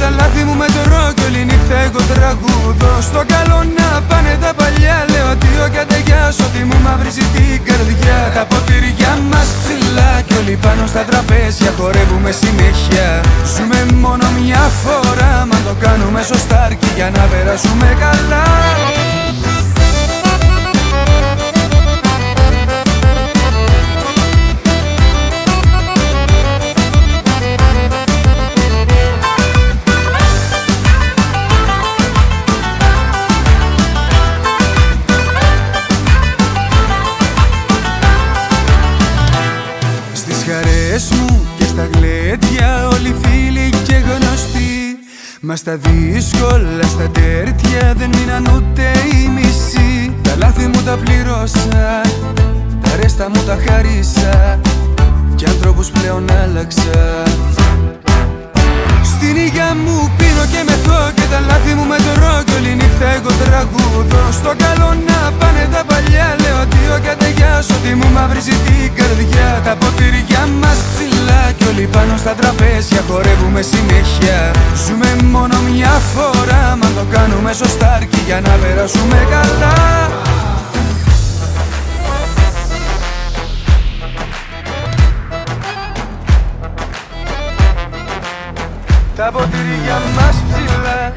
τα λάθη μου μετρώ κι όλη νύχτα εγώ τραγουδώ. Στο καλό να πάνε τα παλιά λέω αντίο και αντεγιάς. Ότι μου μαυρίζει την καρδιά. Τα ποτήρια μας ψηλά κι όλοι πάνω στα τραπέζια χορεύουμε συνέχεια. Ζούμε μόνο μια φορά μα το κάνουμε σωστά αρκεί για να περάσουμε καλά χαρές μου και στα γλέντια όλοι φίλοι και γνωστοί. Μα στα δύσκολα, στα τέρτια δεν μείναν ούτε οι μισοί. Τα λάθη μου τα πλήρωσα, τα ρέστα μου τα χαρίσα Κι ανθρώπους πλέον άλλαξα. Στην υγειά μου πίνω και μεθώ και τα λάθη μου μετρώ Κι όλη νύχτα εγώ τραγουδώ. Στο καλό να πάνε τα παλιά λέω αντίο και αντεγιάς Ότι μου μαυρίζει την καρδιά Τα στα τραπέζια χορεύουμε συνέχεια. Ζούμε μόνο μια φορά μα το κάνουμε σωστά αρκεί για να περάσουμε καλά. Τα ποτήρια μας ψηλά